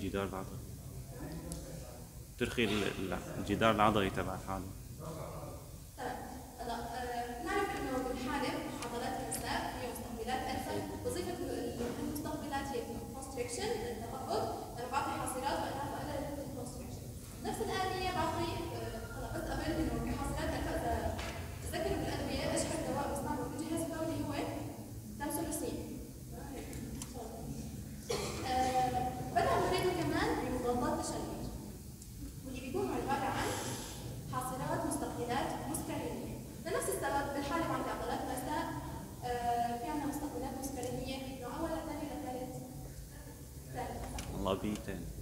الجدار العضلي. ترخي الجدار العضلي تبع حاله I'll be eaten.